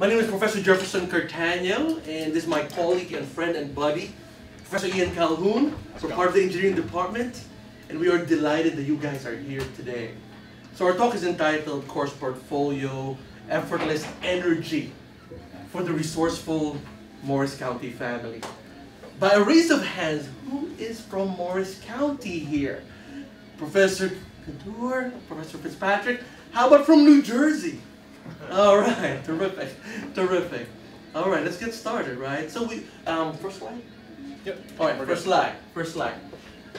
My name is Professor Jefferson Cartano, and this is my colleague and friend and buddy, Professor Ian Colquhoun. We're part of the engineering department, and we are delighted that you guys are here today. So our talk is entitled Course Portfolio, Effortless Energy for the Resourceful Morris County Family. By a raise of hands, who is from Morris County here? Professor Couture, Professor Fitzpatrick, how about from New Jersey? All right, terrific, terrific. All right, let's get started, right? So we, um, first slide? Yep. All right, first slide, first slide.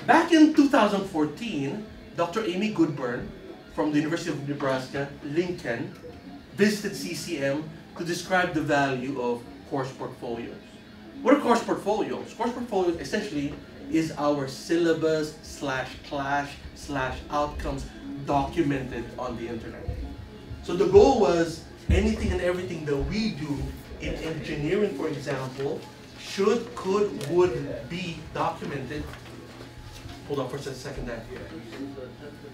Back in 2014, Dr. Amy Goodburn from the University of Nebraska, Lincoln, visited CCM to describe the value of course portfolios. What are course portfolios? Course portfolios essentially is our syllabus slash class slash outcomes documented on the internet. So the goal was anything and everything that we do in engineering, for example, should, could, would be documented. Hold on for a second there.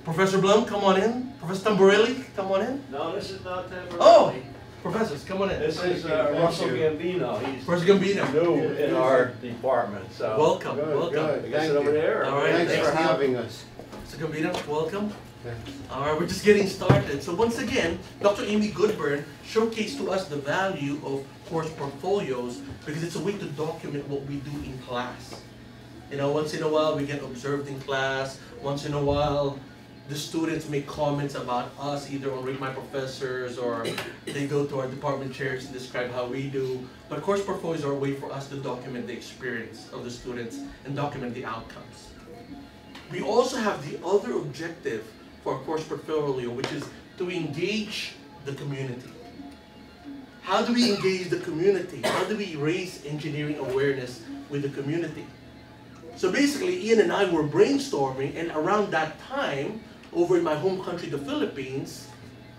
Professor Blum, come on in. Professor Tamborelli, come on in. No, this is not temporary. Oh, professors, come on in. This is uh, Russell Gambino. He's Professor Gambino. new in our department, so. Welcome, Good, welcome. good. I guess Thank it over there. All right, Thanks thanks, for Neil. having us. Mr. Gambino, welcome. All right, we're just getting started. So once again, Dr. Amy Goodburn showcased to us the value of course portfolios because it's a way to document what we do in class. You know, once in a while we get observed in class. Once in a while, the students make comments about us either on Rate My Professors or they go to our department chairs and describe how we do. But course portfolios are a way for us to document the experience of the students and document the outcomes. We also have the other objective course portfolio, which is to engage the community. How do we engage the community? How do we raise engineering awareness with the community? So basically, Ian and I were brainstorming, and around that time, over in my home country, the Philippines,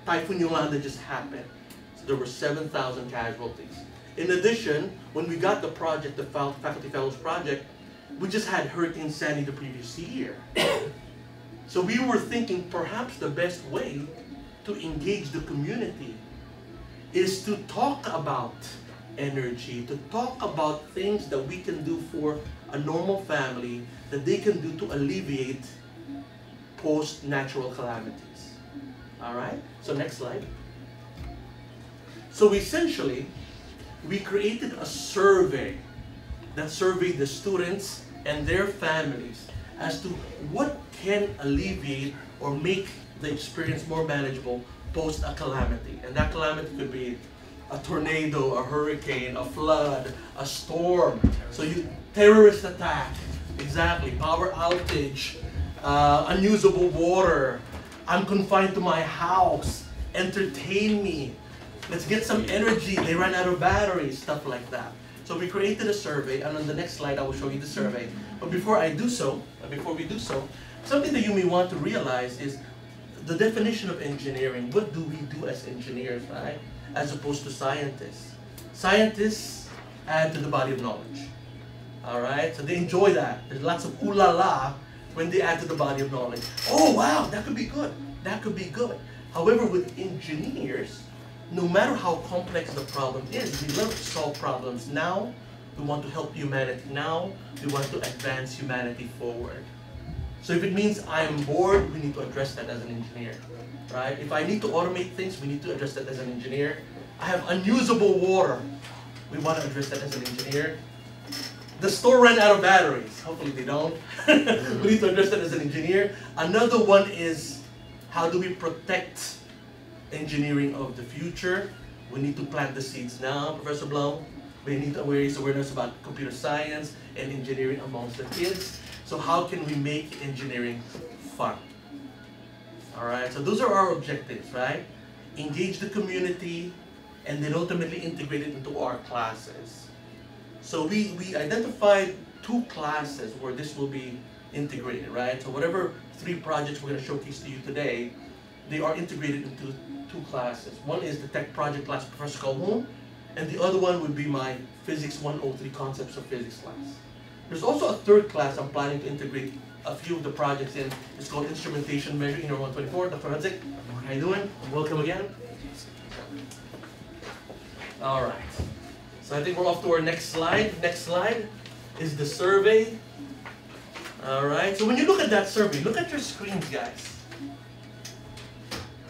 Typhoon Yolanda just happened. So there were 7,000 casualties. In addition, when we got the project, the Faculty Fellows Project, we just had Hurricane Sandy the previous year. So we were thinking perhaps the best way to engage the community is to talk about energy, to talk about things that we can do for a normal family that they can do to alleviate post natural calamities. All right? So next slide. So essentially, we created a survey that surveyed the students and their families as to what can alleviate or make the experience more manageable post a calamity. And that calamity could be a tornado, a hurricane, a flood, a storm. So you terrorist attack, exactly, power outage, uh, unusable water. I'm confined to my house. Entertain me. Let's get some energy. They ran out of batteries, stuff like that. So we created a survey, and on the next slide I will show you the survey. But before I do so, before we do so, something that you may want to realize is the definition of engineering. What do we do as engineers, right? As opposed to scientists. Scientists add to the body of knowledge. All right, so they enjoy that. There's lots of ooh la la when they add to the body of knowledge. Oh wow, that could be good. That could be good. However, with engineers, no matter how complex the problem is, we love to solve problems now. We want to help humanity now. We want to advance humanity forward. So if it means I'm bored, we need to address that as an engineer, right? If I need to automate things, we need to address that as an engineer. I have unusable water. We want to address that as an engineer. The store ran out of batteries. Hopefully they don't. we need to address that as an engineer. Another one is how do we protect engineering of the future? We need to plant the seeds now, Professor Blum. We need to raise awareness about computer science and engineering amongst the kids. So how can we make engineering fun? All right, so those are our objectives, right? Engage the community and then ultimately integrate it into our classes. So we, we identified two classes where this will be integrated, right? So whatever three projects we're going to showcase to you today, they are integrated into two classes. One is the tech project class, Professor Colquhoun, and the other one would be my Physics 103 Concepts of Physics class. There's also a third class I'm planning to integrate a few of the projects in. It's called Instrumentation Measure Inner 124. Dr. Hudzik, how are you doing? Welcome again. All right. So I think we're off to our next slide. Next slide is the survey. All right. So when you look at that survey, look at your screens, guys.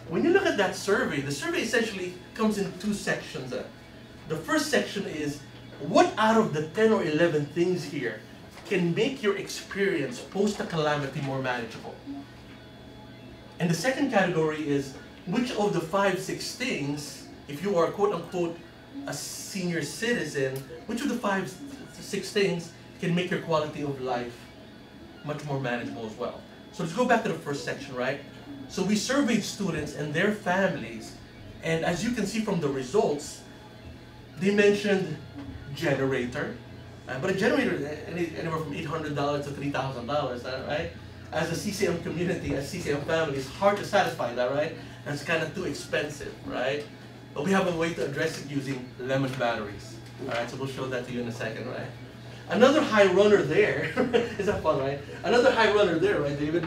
When you look at that survey, the survey essentially comes in two sections. The first section is what out of the 10 or 11 things here can make your experience post a calamity more manageable? And the second category is which of the five, six things, if you are quote unquote a senior citizen, which of the five, six things can make your quality of life much more manageable as well? So let's go back to the first section, right? So we surveyed students and their families, and as you can see from the results, they mentioned generator, uh, but a generator any, anywhere from $800 to $3,000, right? As a CCM community, as CCM family, it's hard to satisfy that, right? And it's kind of too expensive, right? But we have a way to address it using lemon batteries. All right, so we'll show that to you in a second, right? Another high runner there, is that fun, right? Another high runner there, right, David,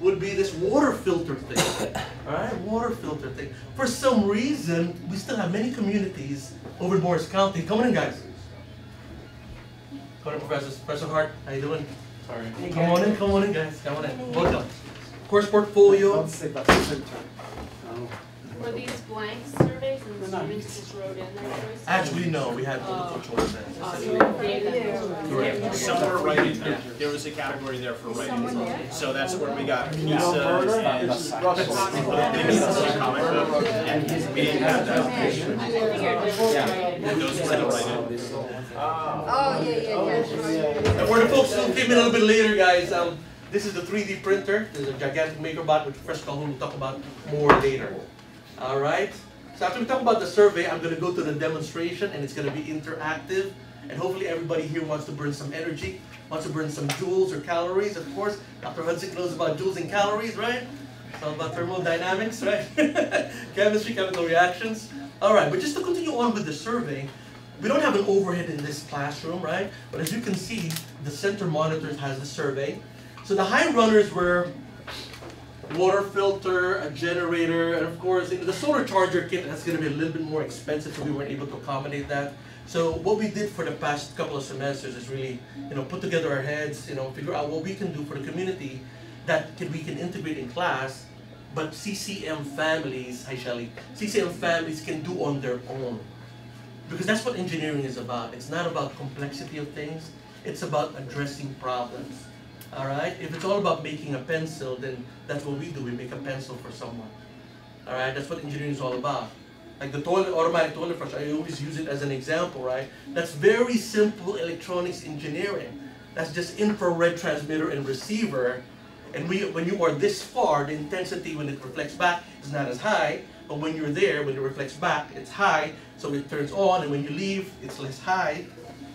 would be this water filter thing. All right, water filter thing. For some reason, we still have many communities over in Morris County. Come on in, guys. Come on in, Professor. Professor Hart, how you doing? Sorry. Come on in, come on in, guys. Come on in. Welcome. Course portfolio. Were these blank surveys and the students just wrote in their choices? Actually, no, we had multiple choices. Correct. Some were writing, yeah, there was a category there for writing. So that's where we got pizzas and Russell. comic book, and we didn't have that. And those were the write-in. Oh, yeah, yeah, yeah. And for the folks who came in a little bit later, guys, um, this is the 3D printer. This is a gigantic MakerBot, which Professor Colquhoun will talk about more later. All right? So after we talk about the survey, I'm going to go to the demonstration, and it's going to be interactive. And hopefully everybody here wants to burn some energy, wants to burn some joules or calories. Of course, Dr. Hudson knows about joules and calories, right? It's all about thermodynamics, right? Chemistry, chemical reactions. All right, but just to continue on with the survey, we don't have an overhead in this classroom, right? But as you can see, the center monitor has the survey. So the high runners were water filter, a generator, and of course the solar charger kit that's going to be a little bit more expensive, so we weren't able to accommodate that. So what we did for the past couple of semesters is really, you know, put together our heads, you know, figure out what we can do for the community that can, we can integrate in class, but CCM families, hi Shelly, CCM families can do on their own. Because that's what engineering is about. It's not about complexity of things, it's about addressing problems. All right? If it's all about making a pencil, then that's what we do. We make a pencil for someone. All right? That's what engineering is all about. Like the toilet, automatic toilet flush, I always use it as an example, right? That's very simple electronics engineering. That's just infrared transmitter and receiver. And we, when you are this far, the intensity when it reflects back is not as high. But when you're there, when it reflects back, it's high. So it turns on, and when you leave, it's less high.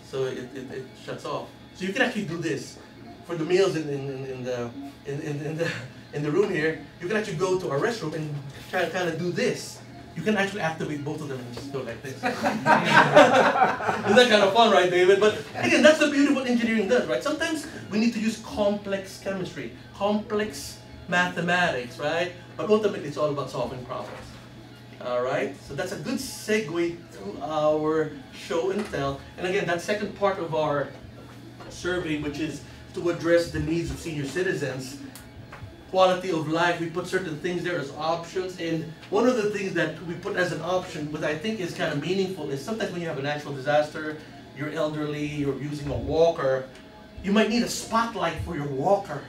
So it, it, it shuts off. So you can actually do this for the meals in, in, in, in the in, in, the in the room here, you can actually go to our restroom and try to kind of do this. You can actually activate both of them and just go like this. Isn't that kind of fun, right, David? But again, that's the beauty of what engineering does, right? Sometimes we need to use complex chemistry, complex mathematics, right? But ultimately, it's all about solving problems. All right, so that's a good segue to our show and tell. And again, that second part of our survey, which is to address the needs of senior citizens. Quality of life, we put certain things there as options. And one of the things that we put as an option, which I think is kind of meaningful, is sometimes when you have a natural disaster, you're elderly, you're using a walker, you might need a spotlight for your walker.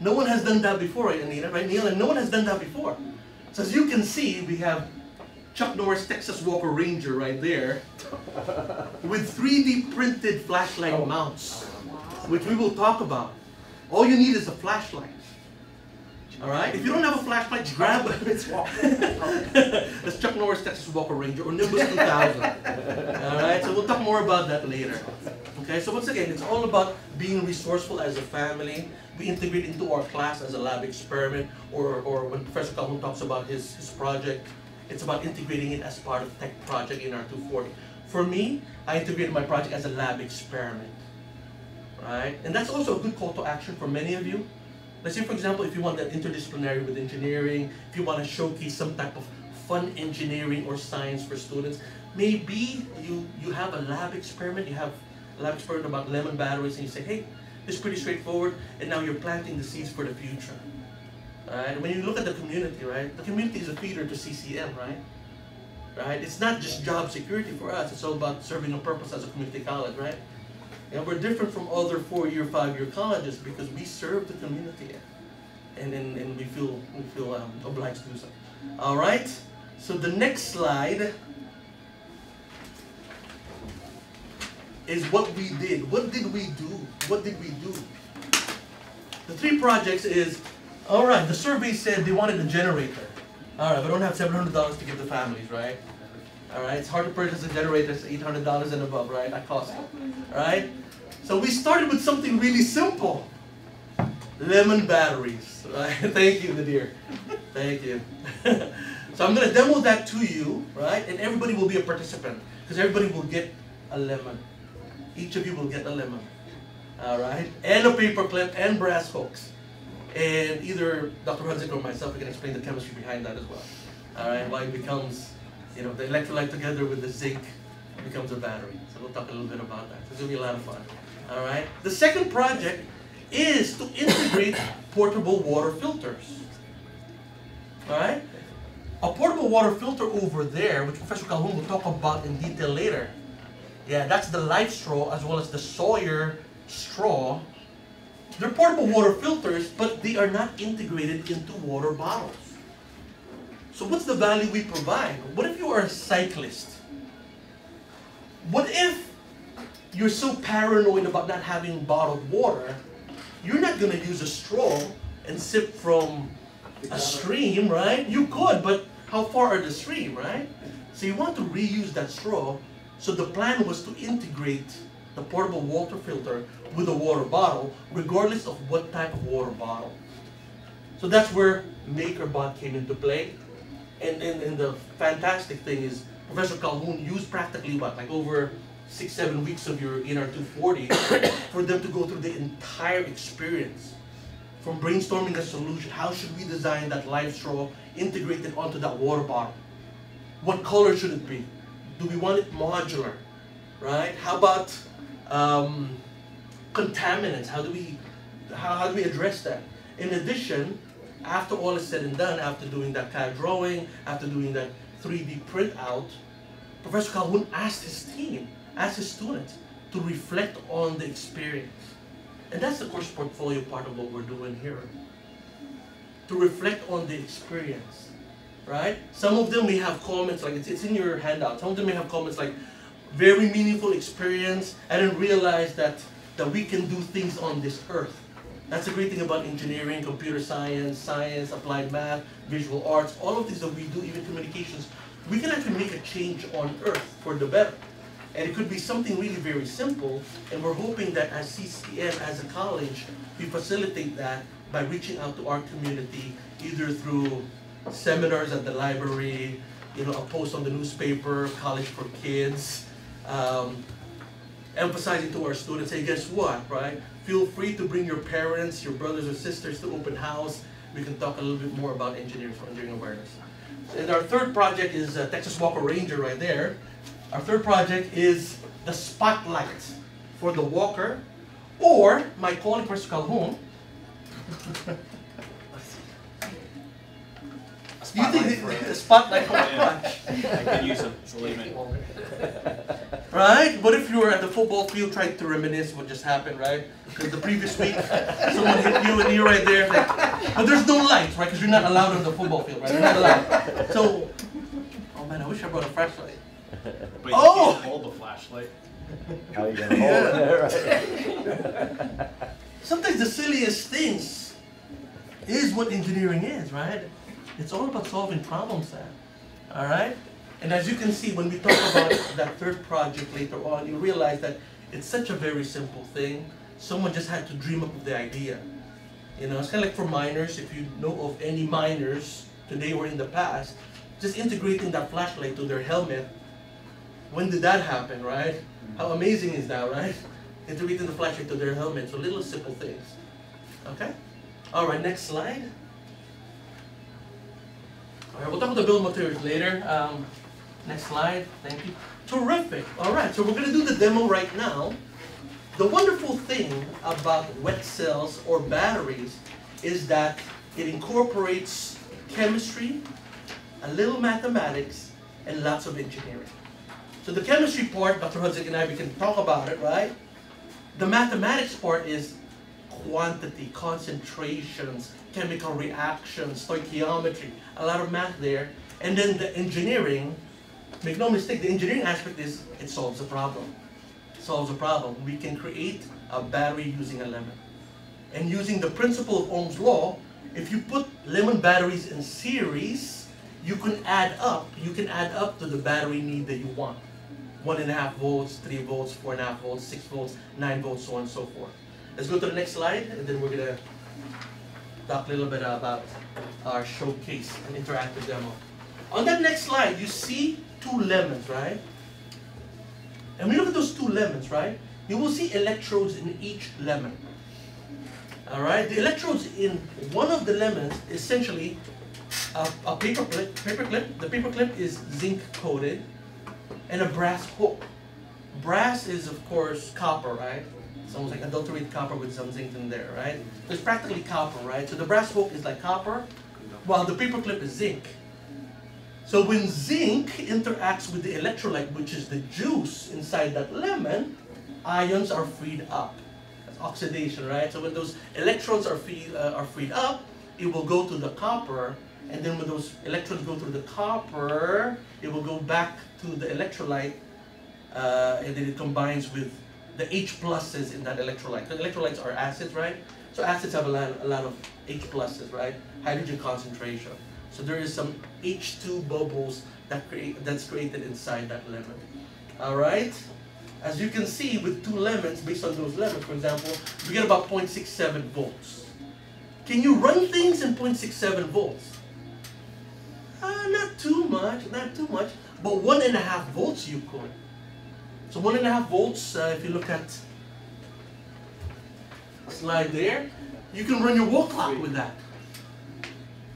No one has done that before, right, Anita? Right, Neil? And no one has done that before. So as you can see, we have Chuck Norris Texas Walker Ranger right there with 3D printed flashlight oh. mounts which we will talk about. All you need is a flashlight. All right. If you don't have a flashlight, grab it. Let's walk. That's Chuck Norris Texas Walker Ranger or Nimbus 2000. All right. So we'll talk more about that later. Okay. So once again, it's all about being resourceful as a family. We integrate into our class as a lab experiment, or or when Professor Colquhoun talks about his his project, it's about integrating it as part of tech project in our 240. For me, I integrate my project as a lab experiment right? And that's also a good call to action for many of you. Let's say, for example, if you want that interdisciplinary with engineering, if you want to showcase some type of fun engineering or science for students, maybe you, you have a lab experiment, you have a lab experiment about lemon batteries, and you say, hey, this is pretty straightforward, and now you're planting the seeds for the future. Right? When you look at the community, right, the community is a feeder to CCM, right? Right? It's not just job security for us, it's all about serving a purpose as a community college, right? And we're different from other four-year, five-year colleges because we serve the community. And, and, and we feel, we feel um, obliged to do so. All right? So the next slide is what we did. What did we do? What did we do? The three projects is, all right, the survey said they wanted a generator. All right, but don't have $700 to give the families, right? All right, it's hard to purchase a generator, that's $800 and above, right, at Costco. All right? So we started with something really simple. Lemon batteries, right? Thank you, Nadir. Thank you. so I'm gonna demo that to you, right? And everybody will be a participant, because everybody will get a lemon. Each of you will get a lemon. All right? And a paper clip and brass hooks. And either Dr. Hudzik or myself can explain the chemistry behind that as well. All right? Why it becomes, you know, the electrolyte together with the zinc becomes a battery. So we'll talk a little bit about that. It's going to be a lot of fun. All right? The second project is to integrate portable water filters. All right? A portable water filter over there, which Professor Colquhoun will talk about in detail later, yeah, that's the LifeStraw as well as the Sawyer straw. They're portable water filters, but they are not integrated into water bottles. So what's the value we provide? What if you are a cyclist? What if you're so paranoid about not having bottled water, you're not going to use a straw and sip from a stream, right? You could, but how far are the stream, right? So you want to reuse that straw so the plan was to integrate the portable water filter with a water bottle, regardless of what type of water bottle. So that's where MakerBot came into play. And, and, and the fantastic thing is Professor Colquhoun used practically what, like over six, seven weeks of your ENR 240 for them to go through the entire experience. From brainstorming a solution, how should we design that LifeStraw integrated onto that water bottle? What color should it be? do we want it modular, right? How about um, contaminants? How do we how, how do we address that? In addition, after all is said and done, after doing that CAD drawing, after doing that 3D print out, Professor Colquhoun asked his team, asked his students to reflect on the experience. And that's the course portfolio part of what we're doing here. To reflect on the experience right? Some of them may have comments, like it's, it's in your handout, some of them may have comments like, very meaningful experience, I didn't realize that, that we can do things on this earth. That's the great thing about engineering, computer science, science, applied math, visual arts, all of these that we do, even communications, we can actually make a change on earth for the better. And it could be something really very simple, and we're hoping that as CCM, as a college, we facilitate that by reaching out to our community, either through seminars at the library, you know, a post on the newspaper, college for kids, um, emphasizing to our students, hey, guess what, right? Feel free to bring your parents, your brothers or sisters to open house. We can talk a little bit more about engineering for engineering awareness. And our third project is uh, Texas Walker Ranger right there. Our third project is the spotlight for the walker, or my colleague, Professor Colquhoun, Do you think the, the spotlight I could use a layman. Right? What if you were at the football field trying to reminisce what just happened, right? Because the previous week, someone hit you and you're right there. Like, but there's no lights, right? Because you're not allowed on the football field, right? You're not allowed. So, oh man, I wish I brought a flashlight. But you Oh! can't hold the flashlight. How are you gonna hold it? Right. Sometimes the silliest things is what engineering is, right? It's all about solving problems then. All right? And as you can see, when we talk about that third project later on, you realize that it's such a very simple thing. Someone just had to dream up the idea. You know, it's kind of like for miners, if you know of any miners today or in the past, just integrating that flashlight to their helmet. When did that happen, right? Mm-hmm. How amazing is that, right? Integrating the flashlight to their helmet. So little simple things. Okay? All right, next slide. All right, we'll talk about the build materials later. Um, Next slide, thank you. Terrific. All right, so we're going to do the demo right now. The wonderful thing about wet cells or batteries is that it incorporates chemistry, a little mathematics, and lots of engineering. So the chemistry part, Dr. Hudzik and I, we can talk about it, right? The mathematics part is quantity, concentrations, chemical reactions, stoichiometry, a lot of math there. And then the engineering, make no mistake, the engineering aspect is it solves a problem. It solves a problem. We can create a battery using a lemon. And using the principle of Ohm's law, if you put lemon batteries in series, you can add up, you can add up to the battery need that you want. One and a half volts, three volts, four and a half volts, six volts, nine volts, so on and so forth. Let's go to the next slide, and then we're gonna talk a little bit about our showcase and interactive demo. On that next slide, you see two lemons, right? And you look at those two lemons, right, you will see electrodes in each lemon. All right, the electrodes in one of the lemons essentially a, a paper clip. Paper clip. The paper clip is zinc coated, and a brass hook. Brass is of course copper, right? Almost like adulterated copper with some zinc in there, right? So it's practically copper, right? So the brass hook is like copper, while the paper clip is zinc. So when zinc interacts with the electrolyte, which is the juice inside that lemon, ions are freed up. That's oxidation, right? So when those electrons are, free, uh, are freed up, it will go to the copper, and then when those electrons go through the copper, it will go back to the electrolyte, uh, and then it combines with the H pluses in that electrolyte. The electrolytes are acids, right? So acids have a lot, a lot of H pluses, right? Hydrogen concentration. So there is some H2 bubbles that create, that's created inside that lemon. All right? As you can see with two lemons, based on those lemons, for example, we get about 0.67 volts. Can you run things in 0.67 volts? Uh, not too much, not too much, but one and a half volts you could. So one and a half volts, uh, if you look at slide there, you can run your wall clock with that.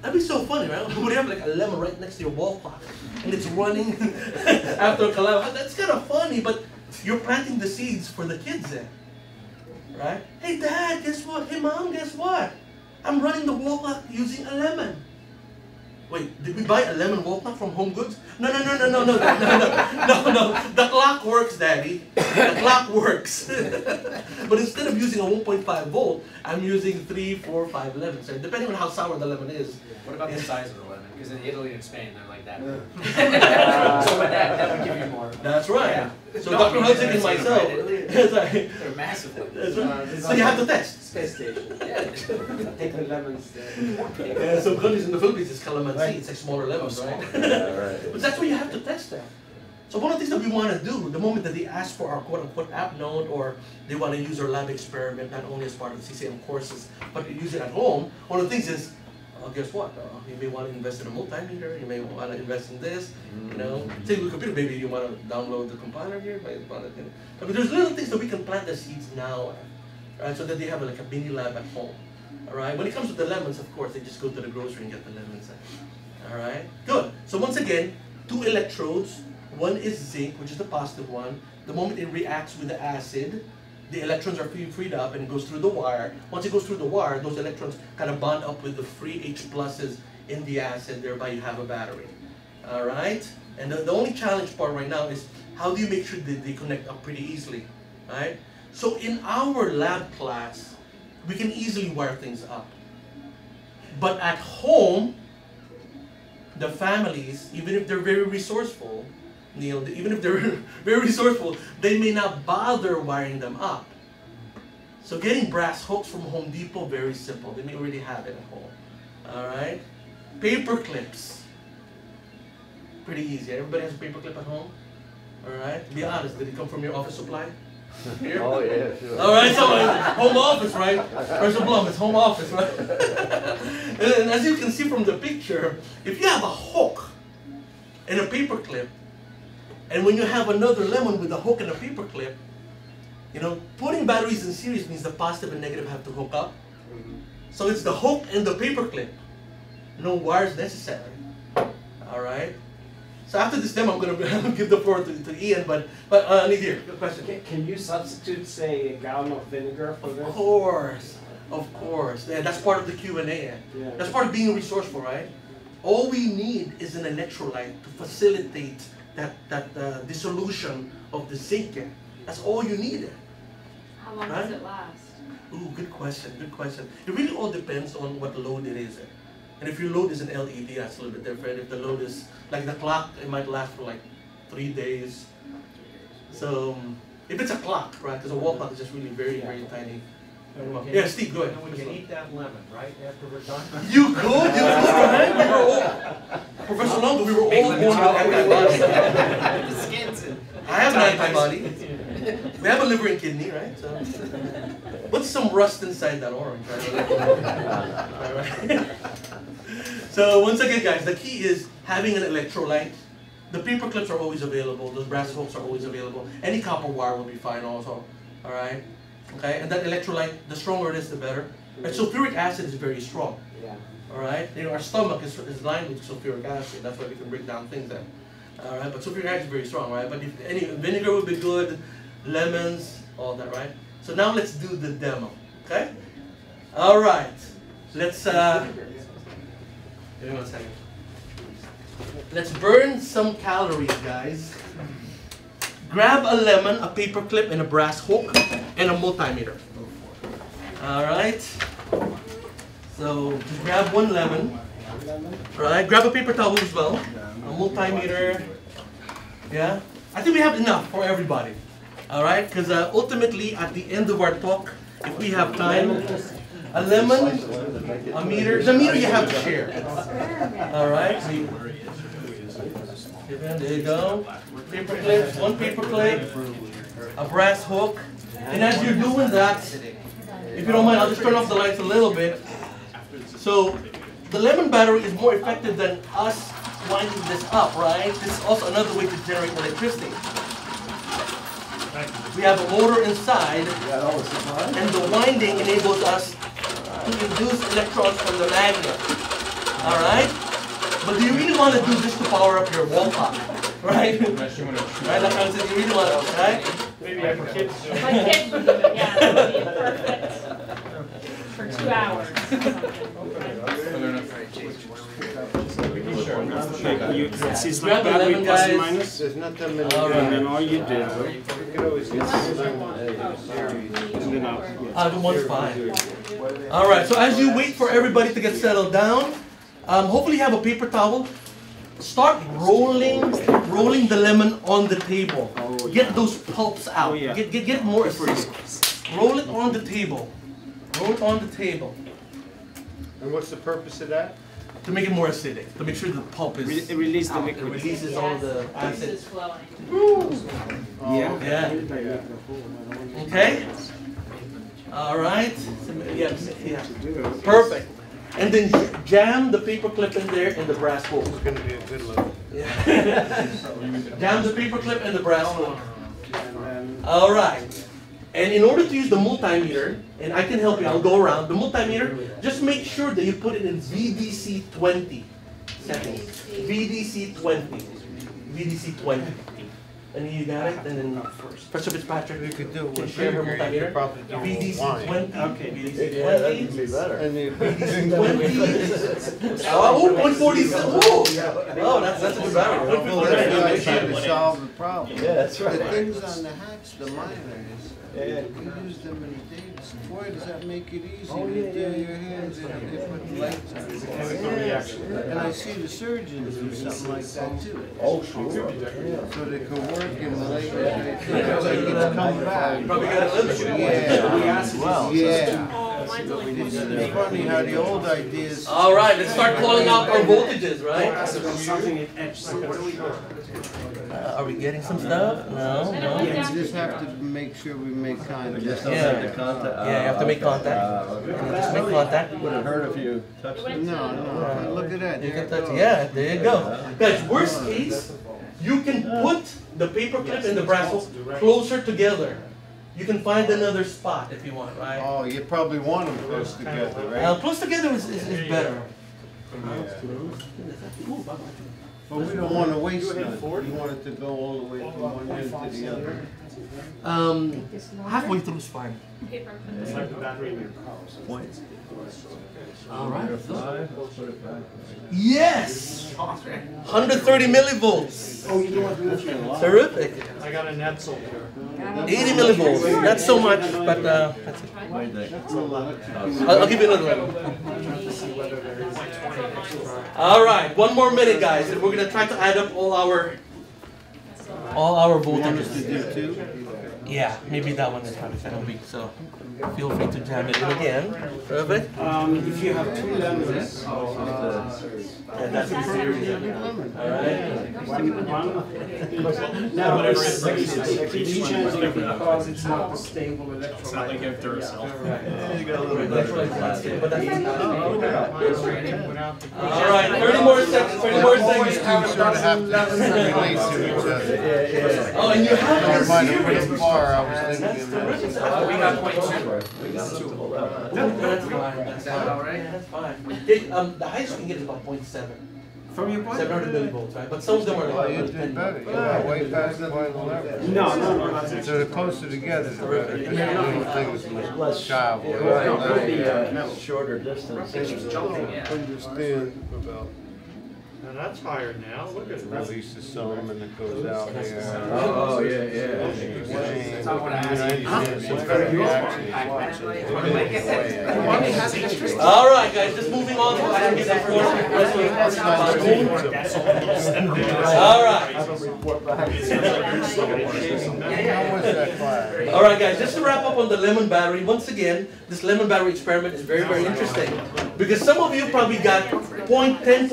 That'd be so funny, right? Would you have like a lemon right next to your wall clock and it's running after a collapse? That's kind of funny, but you're planting the seeds for the kids there, right? Hey, dad, guess what? Hey, mom, guess what? I'm running the wall clock using a lemon. Wait, did we buy a lemon clock from Home Goods? No, no, no, no, no, no, no, no, no, no. The clock works, Daddy. The clock works. but instead of using a 1.5 volt, I'm using 3, 4, 5 lemons. So depending on how sour the lemon is. What about the size of the? Because in Italy and Spain, they're like that. Yeah. so with that, that would give you more. That's right. Yeah. So No, Dr. Hudson and I've seen them, myself. right? Italy- They're massive. That's right. So you have to test. Space station. Yeah. Take the lemons there. Uh, yeah, some countries in the Philippines it's calamansi. It's like smaller lemons, right? Yeah, right. But that's why you have to test them. So one of the things that we want to do, the moment that they ask for our quote-unquote app note or they want to use our lab experiment, not only as part of the CCM courses, but to use it at home, one of the things is, uh, guess what? Uh, you may want to invest in a multimeter, you may want to invest in this, you know. Take a computer, maybe you want to download the compiler here, but I mean, there's little things that we can plant the seeds now, right, so that they have like a mini lab at home. All right. When it comes to the lemons, of course, they just go to the grocery and get the lemons. All right. Good. So once again, two electrodes. One is zinc, which is the positive one. The moment it reacts with the acid, the electrons are free, freed up and it goes through the wire. Once it goes through the wire, those electrons kind of bond up with the free H pluses in the acid, thereby you have a battery. All right? And the, the only challenge part right now is how do you make sure that they connect up pretty easily? Right? So in our lab class, we can easily wire things up. But at home, the families, even if they're very resourceful, Neil, even if they're very resourceful, they may not bother wiring them up. So getting brass hooks from Home Depot, very simple. They may already have it at home. All right? Paper clips. Pretty easy. Everybody has a paper clip at home? All right? Be honest, did it come from your office supply? Here? Oh, yeah, sure. All right, so uh, home office, right? Professor Blum, it's home office, right? and, and as you can see from the picture, if you have a hook and a paper clip, and when you have another lemon with a hook and a paper clip, you know, putting batteries in series means the positive and negative have to hook up. So it's the hook and the paper clip. No wires necessary. All right. So after this demo, I'm gonna give the floor to, to Ian, but, but, uh, Nadir, good question. Can, can you substitute, say, a gallon of vinegar for Of this? course, of course. Yeah, that's part of the Q and A. Yeah. That's part of being resourceful, right? All we need is an electrolyte to facilitate that that uh, dissolution of the zinc. That's all you need. How long Right? does it last? Ooh, good question. Good question. It really all depends on what load it is. And if your load is an LED, that's a little bit different. If the load is like the clock, it might last for like three days. So um, if it's a clock, right? Because a wall clock is just really very, very tiny. Yeah, Steve, go ahead. And we can eat that lemon, right, after we're done? You could, you could, right? We were all, Professor Longo, we were all Make born lemon with antibodies. The skin's. I have an antibody. We have a liver and kidney, right? So, what's some rust inside that orange? Right? so once again, guys, the key is having an electrolyte. The paper clips are always available. Those brass hooks are always available. Any copper wire will be fine also. All right. Okay. And that electrolyte, the stronger it is, the better. And sulfuric acid is very strong. Yeah. All right. You know, our stomach is, is lined with sulfuric acid. That's why we can break down things then. All right. But sulfuric acid is very strong, right? But if any vinegar would be good, lemons, all that, right? So now let's do the demo. Okay. All right. Let's uh. Give me one second. Let's burn some calories, guys. Grab a lemon, a paper clip, and a brass hook, and a multimeter. All right. So just grab one lemon. All right. Grab a paper towel as well. A multimeter. Yeah. I think we have enough for everybody. All right. Because uh, ultimately, at the end of our talk, if we have time, a lemon, a meter. The meter you have to share. All right. So you- there you go. Paper clips, one paper clip, a brass hook. And as you're doing that, if you don't mind, I'll just turn off the lights a little bit. So the lemon battery is more effective than us winding this up, right? This is also another way to generate electricity. We have a motor inside, and the winding enables us to induce electrons from the magnet. All right? But do you really want to do this to power up your wall clock? Right? right? Like I said, you really want to, right? Maybe I for kids. My kids yeah, that would be perfect for two hours You can see it's Grab not the battery plus and minus. There's not that many. All And right. then all you did, You could always get and then I'll, yeah. Uh, the one's fine. All right, so as you wait for everybody to get settled down, um, hopefully you have a paper towel. Start rolling, rolling the lemon on the table. Oh, yeah. Get those pulps out. Oh, yeah. Get, get, get more acidic. Roll it on the table. Roll it on the table And what's the purpose of that? to make it more acidic. To make sure the pulp Re- is Release the out. It liquid. releases all the Juice acid. is flowing. Yeah. Yeah. Okay. All right. Yeah. Yeah. Perfect. And then jam the paper clip in there and the brass hole. It's gonna be a good look. Jam the paper clip and the brass hole. All right. And in order to use the multimeter, and I can help you, I'll go around. The multimeter, just make sure that you put it in VDC 20 settings. VDC 20. VDC 20. And you got it? And then Professor Fitzpatrick. You could do it Can share her multimeter. could probably do it with 20. Okay. VDC 20. be better. And you. VDC 20. Oh, 147. Oh, oh, that's, that's a good battery. Well, that's the 147. idea to solve the problem. Yeah, that's right. The things on the hats, the miners, you use them in the days, boy, does that make it easy Oh, to yeah, do yeah, your hands in it, they put lights on it. And I see the surgeons do something like that too. Oh, sure. So they can work in the late, it's like it's come back. Probably got a limit. Yeah, Well, yeah. Oh, mine's only It's funny how the old ideas. All right, let's start calling out our voltages, right? Something it etched. So what do we do? Uh, are we getting some stuff? No, no. think Yeah, we just have to make sure we make contact. Just don't don't make make the contact. Yeah, you have to make contact. And just make contact. Would have hurt if you touched It it. No, to- no, look at that. You there can it touch, goes. yeah, there you go. Guys, worst case, you can put the paper clip and the brass hook closer together. You can find another spot if you want, right? Oh, you probably want them close together, Uh, right? close together is, is, is better. But we don't wanna waste none. We want it to go all the way from one end to the other. Um, halfway through is fine. Paper. It's like the battery in your car. All right. Five, let's put it. Yes! 130 millivolts. Oh, you know what? That's a lot. Terrific. I got a Netzel here. 80 millivolts. Not so much, but uh, that's it. That's a lot. I'll, I'll give you another one. All right, one more minute, guys, and we're gonna try to add up all our all our voltages. To do two? Yeah, maybe that one is probably kind of weak, so feel free to jam it in again. Perfect. Um, if you have two lemons, And that's the series. All right. one, one. Now, there's each chance because it's not a stable electrolyte. It's not like you have Duracell. But that's- oh, All right, 30 more seconds. 30 more seconds. sort of have to relate to each other. Oh, and you have Never your mind, if series. it's far, I was thinking. that- We got point two. That's fine. That's fine. That's fine. Um, the highest you can get is about 0.7. From your point? 700 millivolts, right? But some of them are Well, like you 10. did better. You got way past the point eleven. No, no, no, that's it. So the closer together, the better. Because the little thing was much shy of what Right, I could be, uh, Shorter distance. Jumping, yeah. understand about And that's higher now, look at that. release of some and it goes out here. Oh, yeah, yeah. That's not what I asked. It's better reaction. Watch it. All right, guys, just moving on to item All right. How was that class? All right, guys, just to wrap up on the lemon battery, once again, this lemon battery experiment is very, very interesting. Because some of you probably got 0.10,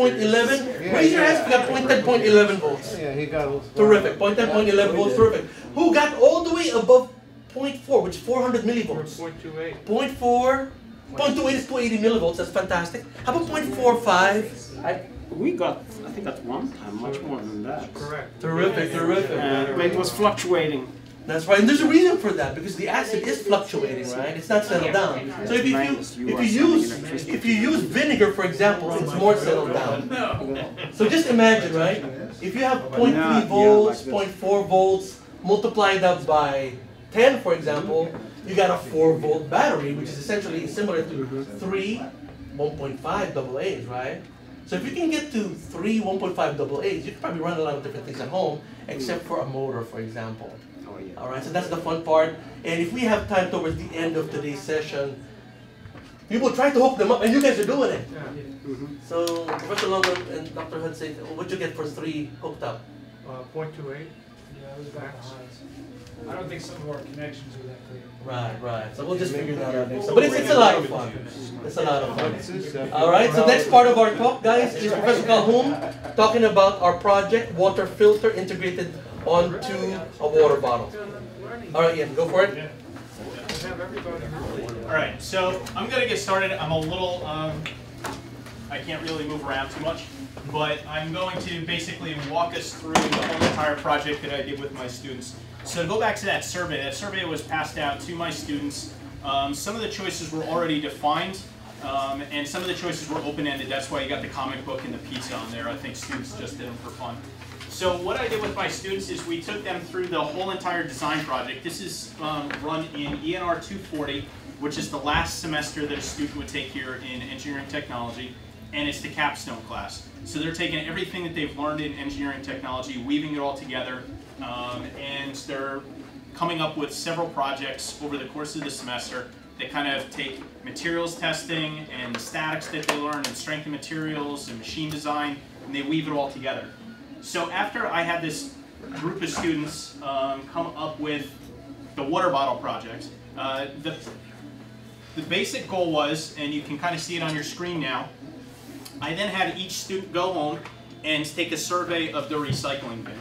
0.11. Raise your hands if you got 0.10, 0.11 volts. Yeah, he got. Terrific. 0.10, 0.11 volts, terrific. Who got all the way above 0.4, which is 400 millivolts? Point two eight. 0.4, 0.28 is 280 millivolts, that's fantastic. How about 0.45? I, we got, I think at one time, much more than that. Correct. Terrific, terrific. Uh, it was fluctuating. That's right, and there's a reason for that because the acid is fluctuating, right? It's not settled down. So if you if you use if you use vinegar, for example, it's more settled down. So just imagine, right? If you have 0.3 volts, 0.4 volts, multiply that by 10, for example, you got a 4 volt battery, which is essentially similar to three 1.5 double A's, right? So if you can get to three 1.5 double A's, you can probably run a lot of different things at home, except for a motor, for example. All right, so that's the fun part. And if we have time towards the end of today's session, we will try to hook them up, and you guys are doing it. So Professor Longo and Dr. Hudson, what'd you get for three hooked up? Uh, point two eight? Yeah, it was back I don't think some of our connections are that great. Right, right. So we'll just figure that out next time. But it's, it's a lot of fun. It's a lot of fun. All right, so next part of our talk, guys, is Professor Colquhoun talking about our project, water filter integrated onto a water bottle. All right, Ian, go for it. All right, so I'm gonna get started. I'm a little, um, I can't really move around too much, but I'm going to basically walk us through the whole entire project that I did with my students. So to go back to that survey, that survey was passed out to my students. Um, some of the choices were already defined, um, and some of the choices were open-ended. That's why you got the comic book and the pizza on there. I think students just did them for fun. So what I did with my students is we took them through the whole entire design project. This is um, run in ENR 240, which is the last semester that a student would take here in engineering technology, and it's the capstone class. So they're taking everything that they've learned in engineering technology, weaving it all together, um, and they're coming up with several projects over the course of the semester that kind of take materials testing and the statics that they learn and strength of materials and machine design, and they weave it all together. So after I had this group of students um, come up with the water bottle project, uh, the, the basic goal was, and you can kind of see it on your screen now, I then had each student go home and take a survey of the recycling bin.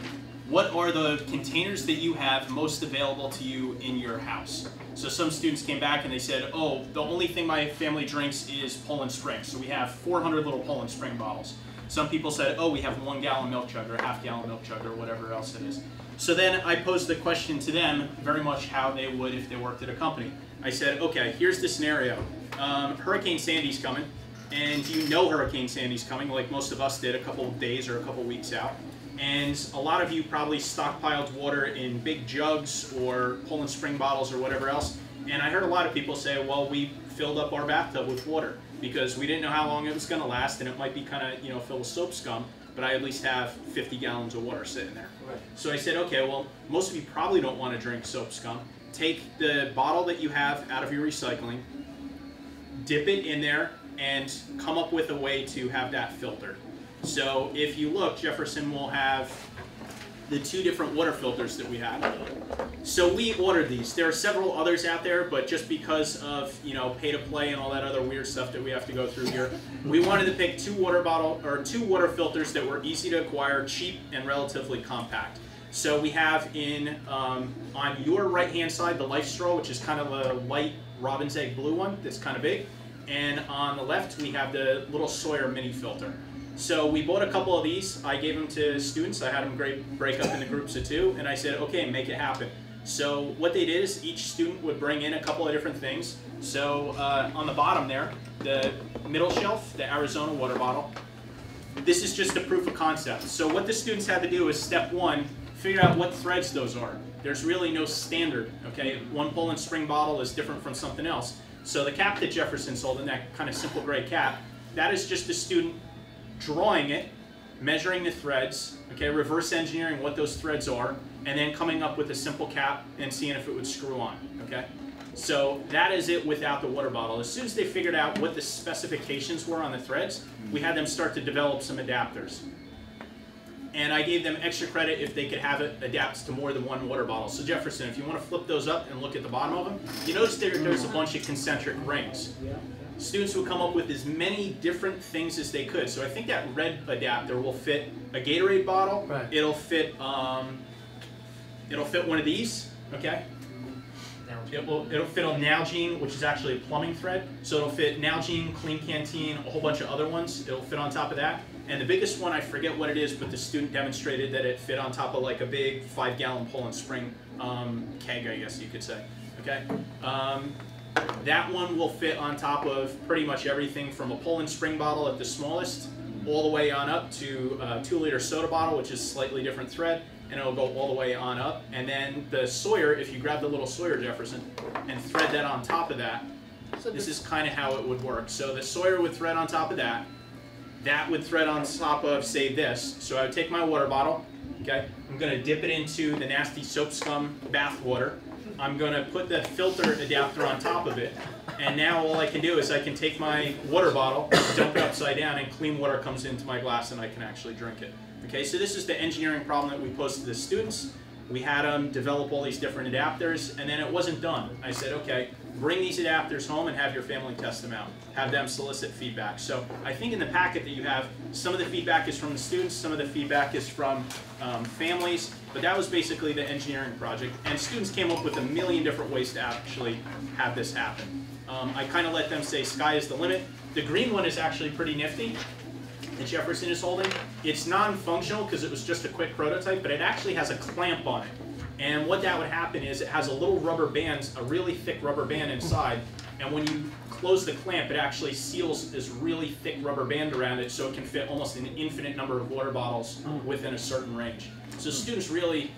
What are the containers that you have most available to you in your house? So some students came back and they said, oh, the only thing my family drinks is Poland Spring. So we have 400 little Poland Spring bottles. Some people said, oh, we have one gallon milk jug or half gallon milk jug or whatever else it is. So then I posed the question to them very much how they would if they worked at a company. I said, okay, here's the scenario. Um, Hurricane Sandy's coming. and you know Hurricane Sandy's coming, like most of us did a couple days or a couple weeks out. And a lot of you probably stockpiled water in big jugs or Poland Spring bottles or whatever else. And I heard a lot of people say, well, we filled up our bathtub with water because we didn't know how long it was going to last and it might be kind of, you know, filled with soap scum, but I at least have 50 gallons of water sitting there. So I said, okay, well, most of you probably don't want to drink soap scum. Take the bottle that you have out of your recycling, dip it in there, and come up with a way to have that filtered. So if you look, Jefferson will have the two different water filters that we have. So we ordered these. There are several others out there, but just because of you know pay to play and all that other weird stuff that we have to go through here, we wanted to pick two water bottle or two water filters that were easy to acquire, cheap, and relatively compact. So we have in um, on your right hand side the LifeStraw, which is kind of a light robin's egg blue one that's kind of big, and on the left we have the little Sawyer mini filter. So we bought a couple of these. I gave them to students. I had them break, break up into groups of two, and I said, okay, make it happen. So what they did is each student would bring in a couple of different things. So uh, on the bottom there, the middle shelf, the Arizona water bottle, this is just a proof of concept. So what the students had to do is step one, figure out what threads those are. There's really no standard, okay? One Poland Spring bottle is different from something else. So the cap that Jefferson sold in that kind of simple gray cap, that is just a student drawing it, measuring the threads, okay, reverse engineering what those threads are, and then coming up with a simple cap and seeing if it would screw on, okay? So that is it without the water bottle. As soon as they figured out what the specifications were on the threads, we had them start to develop some adapters. And I gave them extra credit if they could have it adapt to more than one water bottle. So Jefferson, if you want to flip those up and look at the bottom of them, you notice there, there's a bunch of concentric rings students would come up with as many different things as they could. So I think that red adapter will fit a Gatorade bottle. Right. It'll fit um, it'll fit one of these. Okay. It will it'll fit a Nalgene, which is actually a plumbing thread. So it'll fit Nalgene, Klean Kanteen, a whole bunch of other ones. It'll fit on top of that. And the biggest one, I forget what it is, but the student demonstrated that it fit on top of like a big five-gallon Poland Spring um, keg, I guess you could say. Okay. Um, that one will fit on top of pretty much everything from a Poland Spring bottle at the smallest, all the way on up to a two liter soda bottle, which is slightly different thread, and it'll go all the way on up. And then the Sawyer, if you grab the little Sawyer Jefferson and thread that on top of that, this is kind of how it would work. So the Sawyer would thread on top of that, that would thread on top of, say, this. So I would take my water bottle, okay, I'm gonna dip it into the nasty soap scum bath water, I'm going to put the filter adapter on top of it. And now all I can do is I can take my water bottle, dump it upside down, and clean water comes into my glass and I can actually drink it. Okay, so this is the engineering problem that we posed to the students. We had them develop all these different adapters, and then it wasn't done. I said, okay, bring these adapters home and have your family test them out. Have them solicit feedback. So I think in the packet that you have, some of the feedback is from the students, some of the feedback is from um, families, but that was basically the engineering project. And students came up with a million different ways to actually have this happen. Um, I kind of let them say sky is the limit. The green one is actually pretty nifty that Jefferson is holding. It's non-functional because it was just a quick prototype, but it actually has a clamp on it. And what that would happen is it has a little rubber band, a really thick rubber band inside, and when you close the clamp, it actually seals this really thick rubber band around it so it can fit almost an infinite number of water bottles hmm. within a certain range. So hmm. students really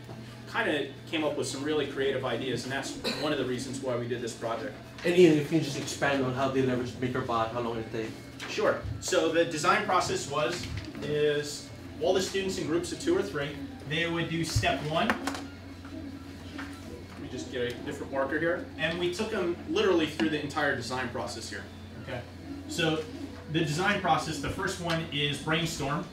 kind of came up with some really creative ideas, and that's one of the reasons why we did this project. And Ian, if you can just expand on how they leveraged MakerBot, how long did it take? Sure. So the design process was, is all the students in groups of two or three, they would do step one. Just get a different marker here. And we took them literally through the entire design process here. Okay. So the design process, the first one is brainstorm.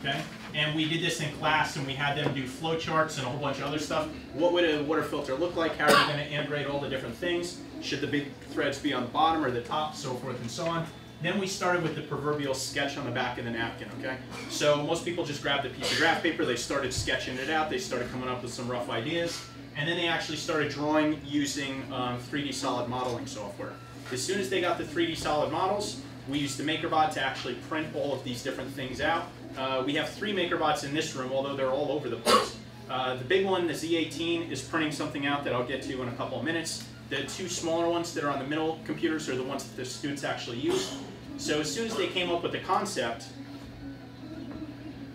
Okay. And we did this in class and we had them do flow charts and a whole bunch of other stuff. What would a water filter look like? How are we going to integrate all the different things? Should the big threads be on the bottom or the top, so forth and so on. Then we started with the proverbial sketch on the back of the napkin, okay? So most people just grabbed a piece of graph paper, they started sketching it out, they started coming up with some rough ideas, and then they actually started drawing using um, 3D solid modeling software. As soon as they got the 3D solid models, we used the MakerBot to actually print all of these different things out. Uh, we have three MakerBots in this room, although they're all over the place. Uh, the big one, the Z18, is printing something out that I'll get to in a couple of minutes. The two smaller ones that are on the middle computers are the ones that the students actually use. So as soon as they came up with the concept,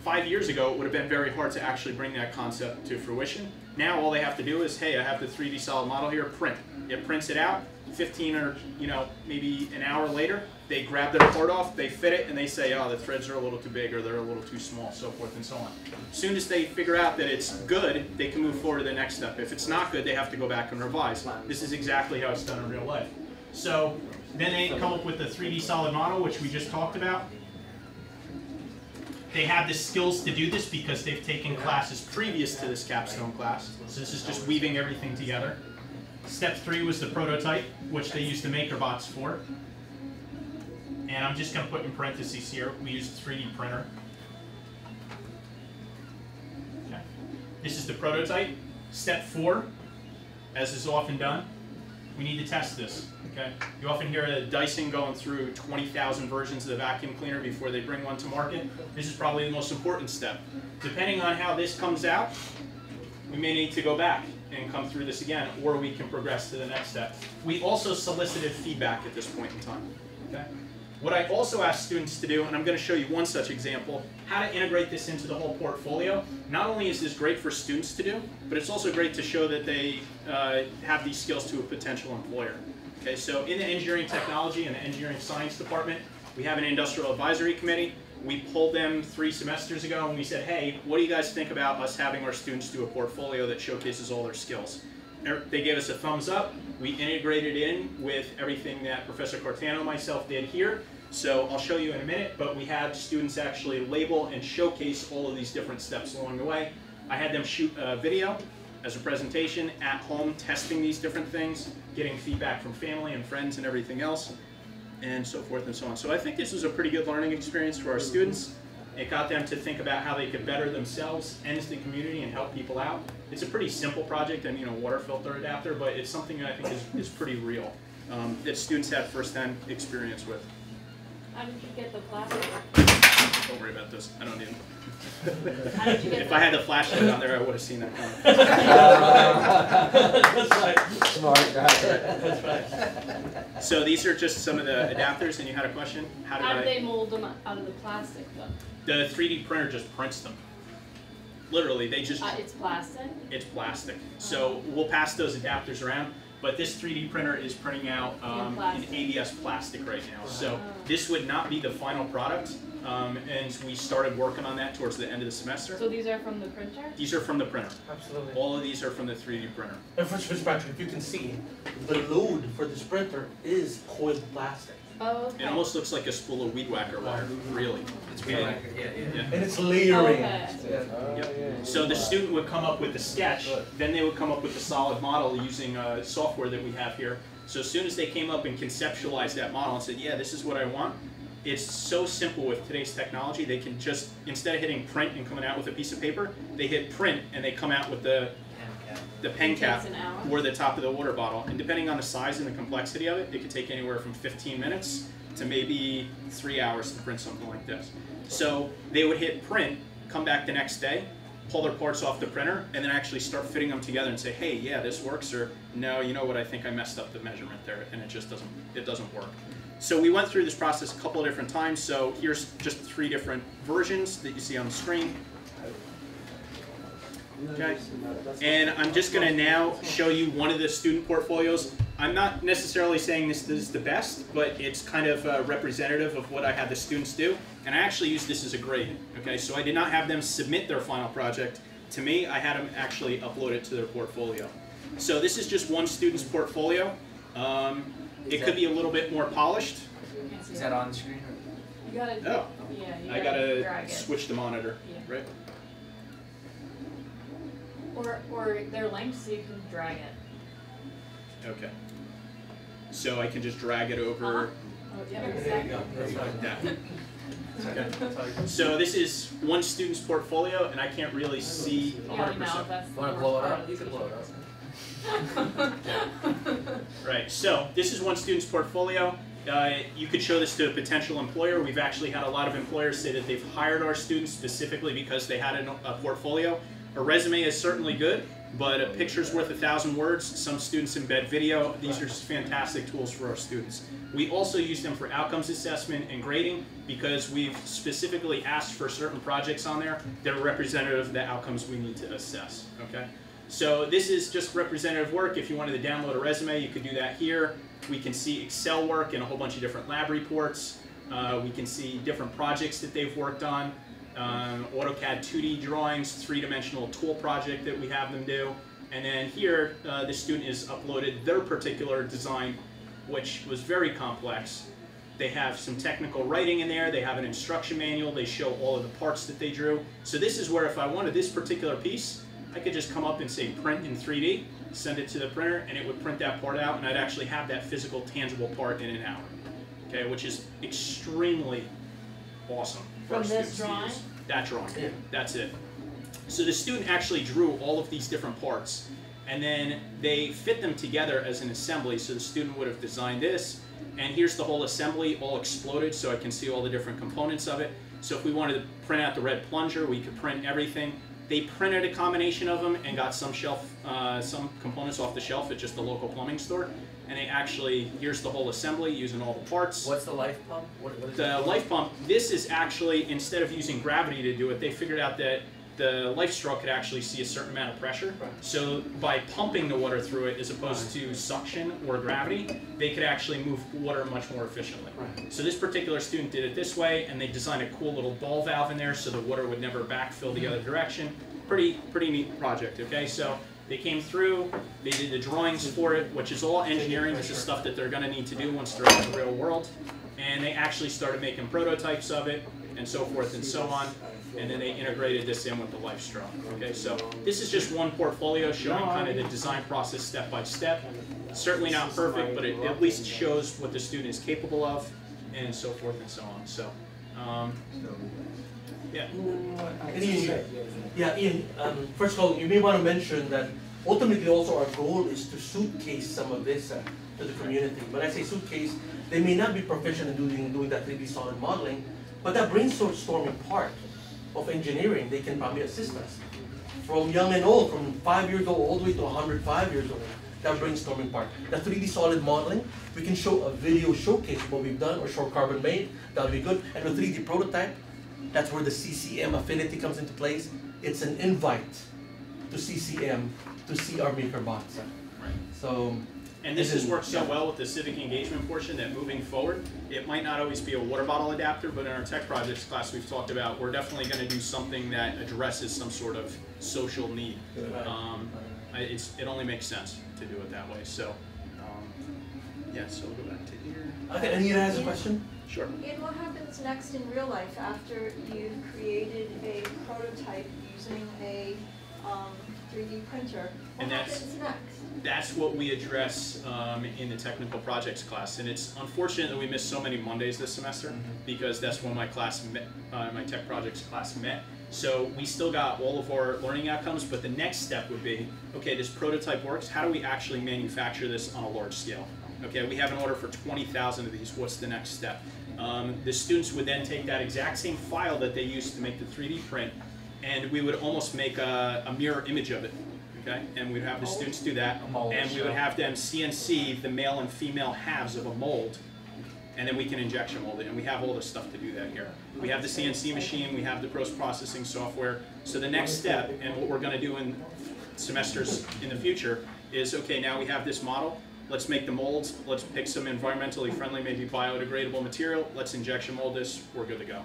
five years ago, it would have been very hard to actually bring that concept to fruition. Now all they have to do is, hey, I have the 3D solid model here, print. It prints it out, 15 or, you know, maybe an hour later, they grab their part off, they fit it, and they say, oh, the threads are a little too big or they're a little too small, so forth and so on. As soon as they figure out that it's good, they can move forward to the next step. If it's not good, they have to go back and revise. This is exactly how it's done in real life. So then they come up with the 3D solid model, which we just talked about. They have the skills to do this because they've taken classes previous to this capstone class. So this is just weaving everything together. Step three was the prototype, which they used the MakerBots for. And I'm just going to put in parentheses here, we used a 3D printer. Okay. This is the prototype. Step four, as is often done, we need to test this. Okay. You often hear Dyson going through 20,000 versions of the vacuum cleaner before they bring one to market. This is probably the most important step. Depending on how this comes out, we may need to go back and come through this again, or we can progress to the next step. We also solicited feedback at this point in time. Okay? What I also ask students to do, and I'm going to show you one such example, how to integrate this into the whole portfolio. Not only is this great for students to do, but it's also great to show that they uh, have these skills to a potential employer. Okay, so in the engineering technology and the engineering science department, we have an industrial advisory committee. We pulled them three semesters ago and we said, hey, what do you guys think about us having our students do a portfolio that showcases all their skills? Er, They gave us a thumbs up. We integrated in with everything that Professor Cartano and myself did here. So I'll show you in a minute, but we had students actually label and showcase all of these different steps along the way. I had them shoot a video as a presentation at home, testing these different things, getting feedback from family and friends and everything else, and so forth and so on. So I think this was a pretty good learning experience for our students. It got them to think about how they could better themselves and the community and help people out. It's a pretty simple project and you know water filter adapter, but it's something that I think is, is pretty real um, that students have firsthand experience with. How did you get the plastic? Don't worry about this. I don't need them. How did you get If I had the flashlight on there, I would have seen that coming. That's right. Smart guy. That's right. So these are just some of the adapters, and you had a question? How did How I? did they mold them out of the plastic though? The 3D printer just prints them. Literally, they just, Uh, it's plastic? it's plastic. So we'll pass those adapters around, but this 3D printer is printing out um, in plastic. ABS plastic right now. So this would not be the final product, um, and we started working on that towards the end of the semester. So these are from the printer? These are from the printer. Absolutely. All of these are from the 3D printer. And for perspective, if you can see, the load for this printer is coiled plastic. Oh, okay. It almost looks like a spool of weed whacker wire, really. It's Yeah. really, yeah, yeah. yeah. And it's layering. Okay. Oh, yeah. So the student would come up with the sketch, then they would come up with the solid model using uh, software that we have here. So as soon as they came up and conceptualized that model and said, yeah, this is what I want, it's so simple with today's technology. They can just, instead of hitting print and coming out with a piece of paper, they hit print and they come out with the, the pen cap takes an hour? or the top of the water bottle. And depending on the size and the complexity of it, it could take anywhere from 15 minutes to maybe three hours to print something like this. So they would hit print, come back the next day, pull their parts off the printer, and then actually start fitting them together and say, hey, yeah, this works, or no, you know what, I think I messed up the measurement there, and it just doesn't, it doesn't work. So we went through this process a couple of different times, so here's just three different versions that you see on the screen. Okay. And I'm just going to now show you one of the student portfolios. I'm not necessarily saying this is the best, but it's kind of uh, representative of what I had the students do. And I actually used this as a grade. Okay, so I did not have them submit their final project to me. I had them actually upload it to their portfolio. So this is just one student's portfolio. Um, it could be a little bit more polished. Is that on the screen? You gotta, Oh, yeah, you I gotta gotta switch the monitor, Yeah. right? Or, or their length so you can drag it. Okay. So I can just drag it over. Uh-huh. Oh, yeah, There you go. That's right. that. Okay. So this is one student's portfolio, and I can't really see Yeah, 100%. no, Wanna blow it up? of You can blow it up. Right, so this is one student's portfolio. Uh, you could show this to a potential employer. We've actually had a lot of employers say that they've hired our students specifically because they had an, a portfolio. A resume is certainly good, But a picture's worth a thousand words. Some students embed video. These are just fantastic tools for our students. We also use them for outcomes assessment and grading because we've specifically asked for certain projects on there that are representative of the outcomes we need to assess. Okay. So this is just representative work. If you wanted to download a resume, you could do that here. We can see Excel work and a whole bunch of different lab reports. Uh, we can see different projects that they've worked on. Um, AutoCAD 2D drawings, three-dimensional tool project that we have them do. And then here, uh, the student has uploaded their particular design, which was very complex. They have some technical writing in there, they have an instruction manual, they show all of the parts that they drew. So this is where if I wanted this particular piece, I could just come up and say print in 3D, send it to the printer, and it would print that part out, and I'd actually have that physical, tangible part in an hour. Okay, which is extremely awesome From this drawing? That drawing, Yeah. that's it. So the student actually drew all of these different parts, and then they fit them together as an assembly. So the student would have designed this, and here's the whole assembly all exploded, so I can see all the different components of it. So if we wanted to print out the red plunger, we could print everything. They printed a combination of them and got some shelf, uh, some components off the shelf at just the local plumbing store. And they actually, here's the whole assembly using all the parts. What's the life pump? What, The life pump, this is actually, instead of using gravity to do it, they figured out that the LifeStraw could actually see a certain amount of pressure. So by pumping the water through it as opposed to suction or gravity, they could actually move water much more efficiently. So this particular student did it this way, and they designed a cool little ball valve in there so the water would never backfill the mm-hmm. other direction. Pretty, pretty neat project, okay? So they came through, they did the drawings for it, which is all engineering, this is stuff that they're gonna need to do once they're in the real world. And they actually started making prototypes of it, and so forth and so on. And then they integrated this in with the LifeStraw, okay? So this is just one portfolio showing kind of the design process step by step. Certainly not perfect, but it at least shows what the student is capable of, and so forth and so on, so. um, Yeah, yeah, Ian, um, first of all, you may want to mention that ultimately also our goal is to suitcase some of this uh, to the community. When I say suitcase, they may not be proficient in doing, doing that 3D solid modeling, but that brainstorming part of engineering, they can probably assist us. From young and old, from five years old all the way to 105 years old, that brainstorming part. The 3D solid modeling, we can show a video showcase of what we've done or show Carbonmade, that'll be good. And the 3D prototype, that's where the CCM affinity comes into place. It's an invite to CCM to see our MakerBots. So, and this has worked so well with the civic engagement portion that moving forward, it might not always be a water bottle adapter, but in our tech projects class we've talked about, we're definitely gonna do something that addresses some sort of social need. Um, it's, it only makes sense to do it that way, so, um, yeah, so we'll go back to here. okay, Anita has a question? Sure. And what happens next in real life after you've created a prototype using a um, 3D printer? What And that's- happens next? That's what we address um, in the technical projects class, and it's unfortunate that we missed so many Mondays this semester because that's when my class met, uh, my tech projects class met. So we still got all of our learning outcomes, but the next step would be, okay, this prototype works. How do we actually manufacture this on a large scale? Okay, we have an order for 20,000 of these. What's the next step? Um, the students would then take that exact same file that they used to make the 3D print, and we would almost make a, a mirror image of it. Okay, and we'd have the students do that, and we would have them CNC the male and female halves of a mold, and then we can injection mold it, and we have all the stuff to do that here. We have the CNC machine, we have the post-processing software. So the next step, and what we're gonna do in semesters in the future, is, okay, now we have this model, let's make the molds, let's pick some environmentally friendly, maybe biodegradable material, let's injection mold this, we're good to go.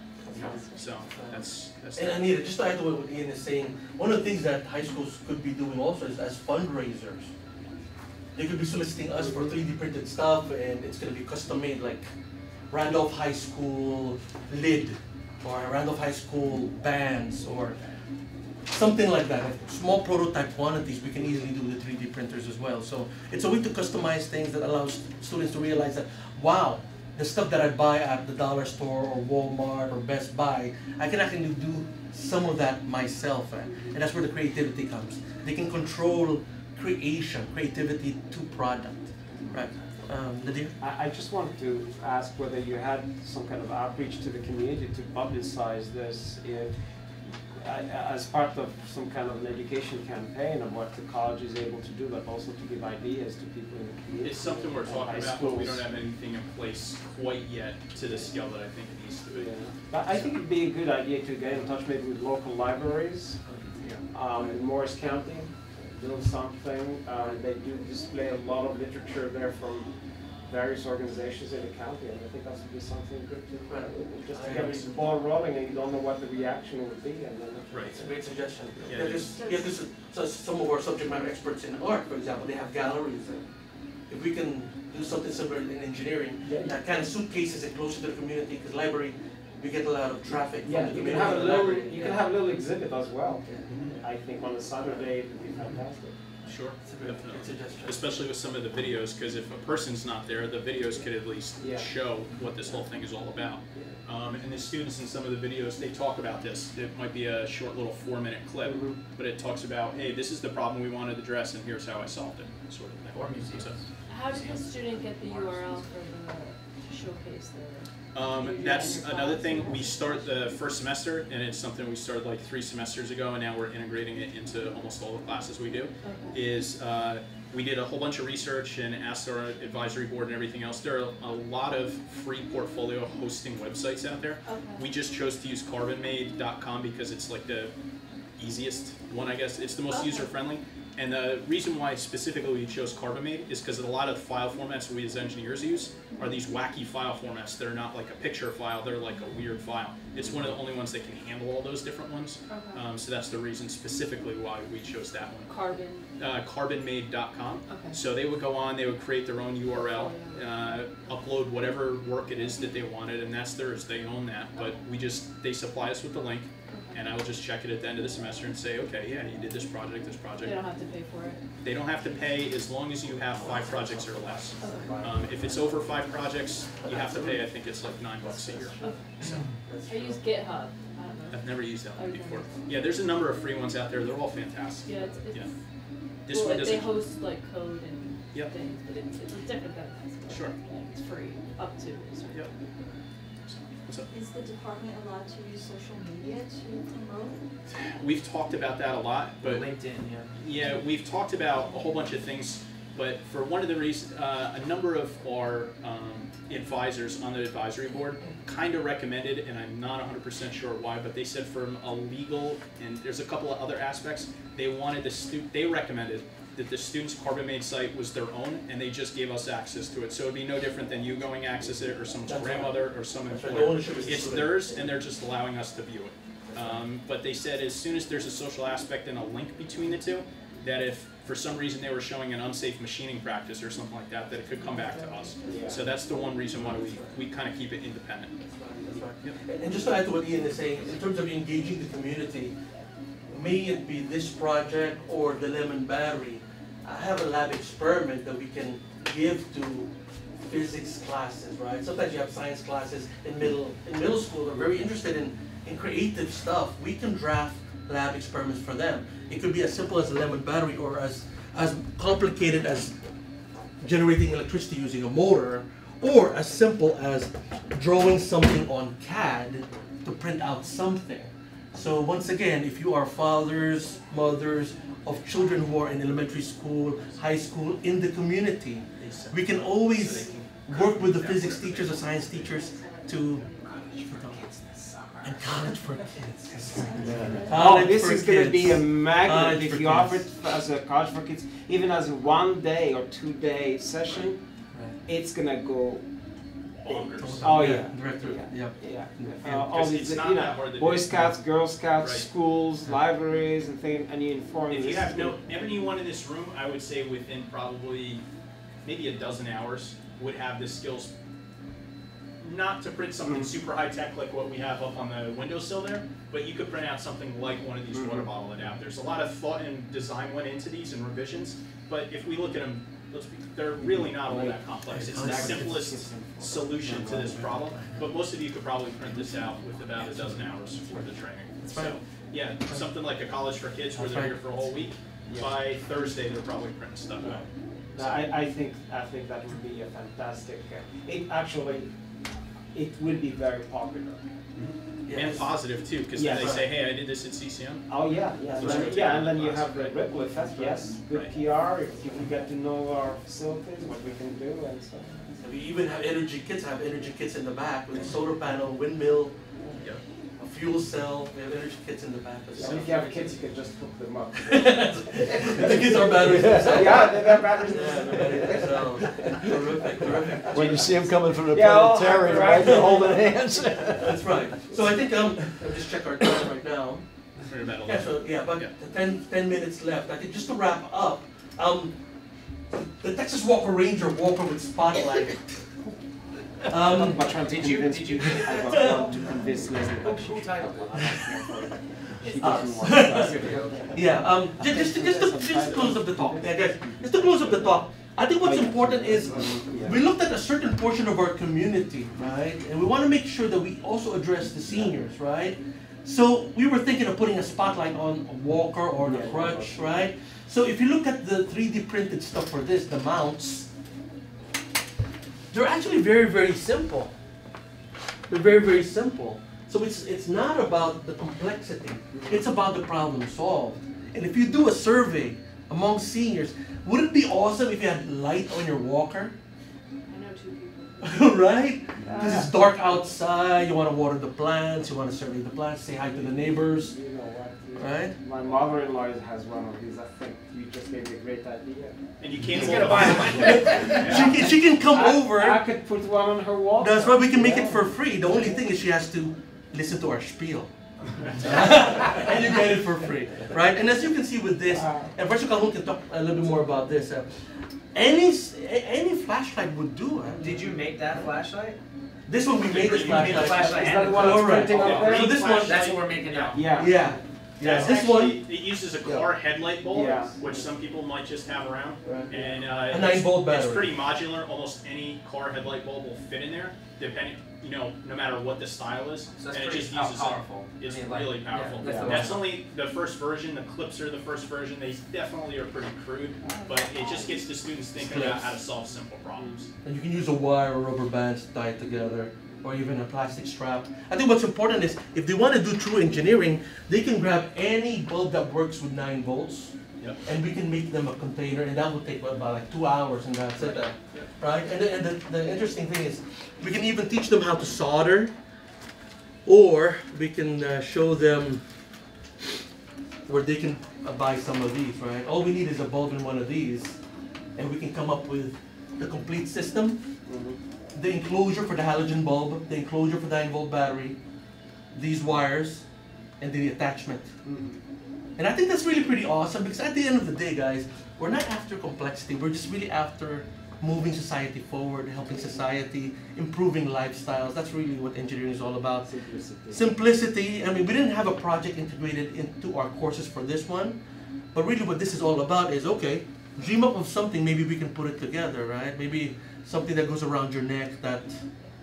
So, that's, that's And that. Anita, just to add to what Ian is saying, one of the things that high schools could be doing also is as fundraisers. They could be soliciting us for 3D printed stuff and it's gonna be custom made like Randolph High School lid or Randolph High School bands or something like that. Small prototype quantities, we can easily do with 3D printers as well. So it's a way to customize things that allows students to realize that, wow, the stuff that I buy at the dollar store or Walmart or Best Buy, I can actually do some of that myself. eh? And that's where the creativity comes. They can control creation, creativity to product, right? Um? I, I just wanted to ask whether you had some kind of outreach to the community to publicize this. If, as part of some kind of an education campaign of what the college is able to do, but also to give ideas to people in the community. It's something we're talking about, but we don't have anything in place quite yet to the scale that I think it needs to be. Yeah. But I think it'd be a good idea to get in touch maybe with local libraries, um, in Morris County, do something. Um, they do display a lot of literature there from various organizations in the county, and I think that would be something good to, uh, just to get the ball rolling, and you don't know what the reaction would be, and then. Right. It's a great suggestion. Yeah, Yeah, because, yeah, 'cause so some of our subject matter experts in art, for example, they have galleries. and If we can do something similar in engineering, Yeah. that kind of suitcases it closer to the community, because library, we get a lot of traffic from the Yeah, you community. can have a little, you can have a little exhibit as well. I think on a Saturday, it would be fantastic. Sure, It's a great, definitely. good suggestion. Especially with some of the videos, because if a person's not there, the videos could at least Yeah. show what this whole thing is all about. Um, and the students in some of the videos, they talk about this. It might be a short little four-minute clip, Mhm. but it talks about, hey, this is the problem we wanted to address, and here's how I solved it, sort of thing. Or museums. So, How did the student get the URL for the, to showcase the? Um, that's another thing, we start the first semester, and it's something we started like three semesters ago, and now we're integrating it into almost all the classes we do. Is uh, we did a whole bunch of research and asked our advisory board and everything else. There are a lot of free portfolio hosting websites out there. Okay. We just chose to use carbonmade.com because it's like the easiest one, I guess. It's the most Okay. user friendly. And the reason why specifically we chose Carbonmade is because a lot of the file formats we as engineers use are these wacky file formats. They're not like a picture file, they're like a weird file. It's one of the only ones that can handle all those different ones. Okay. Um, so that's the reason specifically why we chose that one Carbon, uh, carbonmade.com. okay. So they would go on, they would create their own URL, uh, upload whatever work it is that they wanted, and that's theirs. They own that. But we just they supply us with the link, and I will just check it at the end of the semester and say, okay, yeah, you did this project, this project. They don't have to pay for it? They don't have to pay as long as you have five projects or less. Okay. Um, if it's over five projects, you have to pay. I think it's like nine bucks a year. Okay. So I use GitHub, I I've never used that one before. Yeah, there's a number of free ones out there. They're all fantastic. Yeah, it's, it's, Yeah. This well, one doesn't. They host like code and Yep. things, but it's, it's different than but, Sure. It's free, up to. Yep. So, What's up? Is the department allowed to use social media to promote? We've talked about that a lot, but LinkedIn, yeah. yeah, we've talked about a whole bunch of things. But for one of the reasons, uh, a number of our um, advisors on the advisory board kind of recommended, and I'm not 100% sure why, but they said from a legal and there's a couple of other aspects, they wanted the stu- they recommended that the students' Carbonmade site was their own, and they just gave us access to it. So it'd be no different than you going access it or right. grandmother or some employer. It's theirs, and they're just allowing us to view it. Um, but they said as soon as there's a social aspect and a link between the two, that if for some reason they were showing an unsafe machining practice or something like that, that it could come back to us. So that's the one reason why we, we kind of keep it independent. That's right. And just to add to what Ian is saying, in terms of engaging the community, may it be this project or the Lemon Battery, I have a lab experiment that we can give to physics classes, right? Sometimes you have science classes in middle, in middle school, they're very interested in, in creative stuff. We can draft lab experiments for them. It could be as simple as a lemon battery or as, as complicated as generating electricity using a motor, or as simple as drawing something on CAD to print out something. So once again, if you are fathers, mothers of children who are in elementary school, high school, in the community, we can always work with the physics teachers or science teachers to and college for kids. Oh, College this for is gonna be a magnet College if for you offer it as a college for kids, even as a one day or two day session, Right. it's gonna go. Bonkers. Oh yeah, Director, yeah. yeah. Yeah. Uh, all these, it's you not that know, hard to Boy do. Scouts, Girl Scouts, Right. schools, libraries, and things, and you inform. If you have no, gonna- anyone in this room, I would say within probably maybe a dozen hours would have the skills. Not to print something Mhm. super high tech like what we have up on the windowsill there, but you could print out something like one of these water Mhm. bottle adapters. a lot of thought and design went into these and revisions, but if we look at them, let's be, they're really not all that complex. It's the simplest solution to this problem, but most of you could probably print this out with about a dozen hours for the training. So, yeah, something like a college for kids where they're here for a whole week. By Thursday, they're probably printing stuff out. No, I, I think, I think that would be a fantastic, uh, it actually, it will be very popular. And positive too, because then they say, hey, I did this at CCM. Oh, yeah, yeah, and then, yeah, and then you have the ripple effect, yes, good Right. PR, if you can get to know our facilities, what we can do and so. And we even have energy kits, I have energy kits in the back with a solar panel, windmill, Yep. a fuel cell, we have energy kits in the back as And well. if you have kids, you can just hook them up. The kids are batteries themselves. Yeah, they have batteries. Yeah, they're batteries themselves. Terrific, terrific. When you see them coming from the Yeah, I'll planetarium, to right, they're holding hands. That's right. So I think, um, I'll just check our time right now. We're about Yeah, so, yeah, about Yeah. 10, 10 minutes left. I think just to wrap up, um, the Texas Walker Ranger Walker with Spotlight. Um, But trying to you- did you- I was trying to convince Leslie that titled she. Yeah, um, ju- just, just, to, just to close up the talk, yeah, guys, just to close up the talk, I think what's important is, we looked at a certain portion of our community, right? And we wanna make sure that we also address the seniors, right? So, we were thinking of putting a spotlight on a walker or the crutch, right? So if you look at the three D printed stuff for this, the mounts, they're actually very, very simple. They're very, very simple. So it's, it's not about the complexity, it's about the problem solved. And if you do a survey among seniors, would it be awesome if you had light on your walker? right? Because it's dark outside, you want to water the plants, you want to survey the plants, say hi to the neighbors, You know what? right? My mother-in-law has one of these, I think you just gave me a great idea. And you can't He's hold gonna buy on. She can, she can come I- over. I could put one on her wall. That's why we can make Yeah. it for free. The only thing is she has to listen to our spiel. and you get it for free, right? And as you can see with this, and Professor Colquhoun can talk a little bit more about this. Uh, any any flashlight would do. Did you make that flashlight? this one we made this You made the flashlight. flashlight. Is that the one that's Alright. printing up there? So this one, That's what we're making now. Yeah. yeah, yeah. That's This one, it uses a car headlight bulb, Yeah. which some people might just have around. Right. And uh, A nine volt battery. It's pretty modular. Almost any car headlight bulb will fit in there, depending, you know, no matter what the style is. So that's and it just uses powerful. It. It's I mean, like, really yeah, powerful. that's the That's only the first version. The clips are the first version. They definitely are pretty crude, but it just gets the students thinking about how to solve simple problems. and you can use a wire or rubber bands tied together, or even a plastic strap. I think what's important is if they want to do true engineering, they can grab any bulb that works with nine volts, Yep. and we can make them a container, and that will take about like two hours, and that's it. Right? And, the, and the, the interesting thing is, we can even teach them how to solder, or we can uh, show them where they can uh, buy some of these. Right? All we need is a bulb in one of these, and we can come up with the complete system Mhm. the enclosure for the halogen bulb, the enclosure for the 9 volt battery, these wires, and the attachment. Mhm. And I think that's really pretty awesome because at the end of the day, guys, we're not after complexity. We're just really after moving society forward, helping society, improving lifestyles. That's really what engineering is all about. Simplicity. Simplicity, I mean, we didn't have a project integrated into our courses for this one, but really what this is all about is okay, dream up of something, maybe we can put it together, right? Maybe something that goes around your neck that,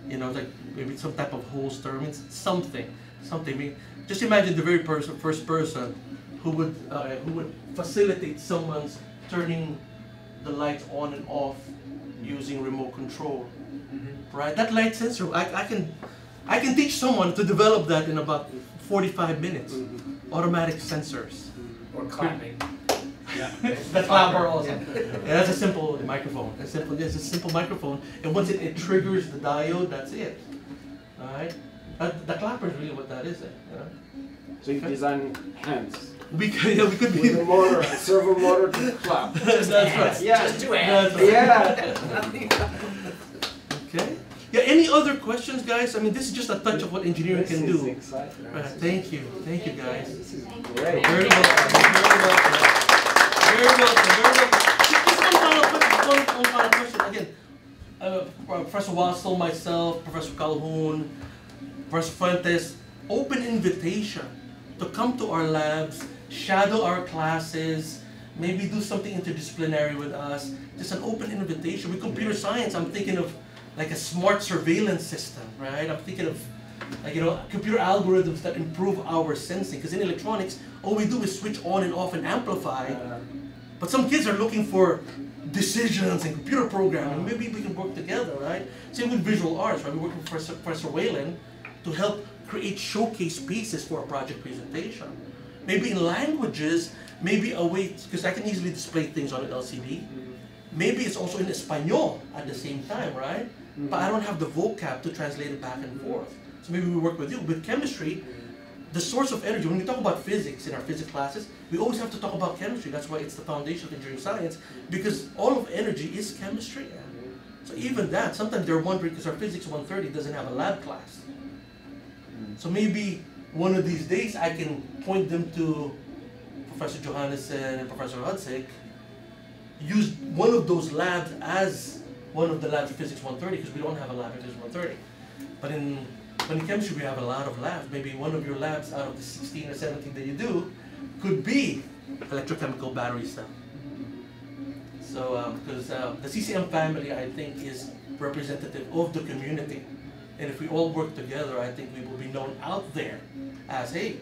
you know, like maybe some type of holster, I mean, something, something. I mean, just imagine the very person, first person who would, uh, who would facilitate someone's turning the lights on and off using remote control mm-hmm. right? That light sensor, I, I can, I can teach someone to develop that in about 45 minutes. Mm-hmm. Automatic sensors. Mm-hmm. Or clapping. Yeah. That's clapper also. Yeah, that's a simple microphone. A simple, it's a simple microphone, and once it, it triggers the diode, that's it. All right. That, the clapper is really what that is. eh, you know? So you design hands We could, yeah, we could be. with a motor, a servo motor to clap. that's right. Yeah. Just do That's it. right. Yeah. Okay. Yeah. Any other questions, guys? I mean, this is just a touch of what engineering This can is do. exciting. Right, thank you. Thank you, guys. This is great. Very welcome. Very welcome. Very welcome. Very welcome. Just just one final question. One, one final question. Again, uh, Professor Wassel, myself, Professor Colquhoun, Professor Fuentes, open invitation to come to our labs, shadow our classes, maybe do something interdisciplinary with us. Just an open invitation. With computer science, I'm thinking of like a smart surveillance system, right? I'm thinking of like you know computer algorithms that improve our sensing. Because in electronics, all we do is switch on and off and amplify. But some kids are looking for decisions and computer programming. Maybe we can work together, right? Same with visual arts, right? We work with Professor, Professor Whalen to help create showcase pieces for a project presentation. Maybe in languages, maybe a way, because I can easily display things on an LCD. Mm-hmm. Maybe it's also in Espanol at the same time, right? But I mm-hmm. don't have the vocab to translate it back and forth. So maybe we work with you. With chemistry, mm-hmm. the source of energy, when we talk about physics in our physics classes, we always have to talk about chemistry. That's why it's the foundation of engineering science, because all of energy is chemistry. So even that, sometimes they're wondering, because our physics 130 doesn't have a lab class. So maybe one of these days I can point them to Professor Johannesson and Professor Hudzik, use one of those labs as one of the labs in Physics 130 because we don't have a lab in Physics 130. But in, but in chemistry we have a lot of labs. Maybe one of your labs out of the 16 or 17 that you do could be electrochemical battery stuff. So um, because uh, the CCM family I think is representative of the community. And if we all work together, I think we will be known out there as, hey,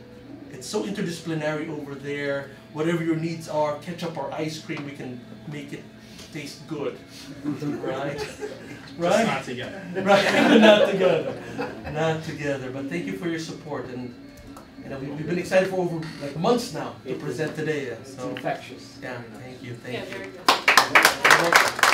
it's so interdisciplinary over there. Whatever your needs are, ketchup or ice cream, we can make it taste good. right? Just Right? not together. Right, not together, not together. But thank you for your support, and you know we, we've been excited for over like months now to present today. It's infectious. yeah, thank you, thank Yeah, you. very good.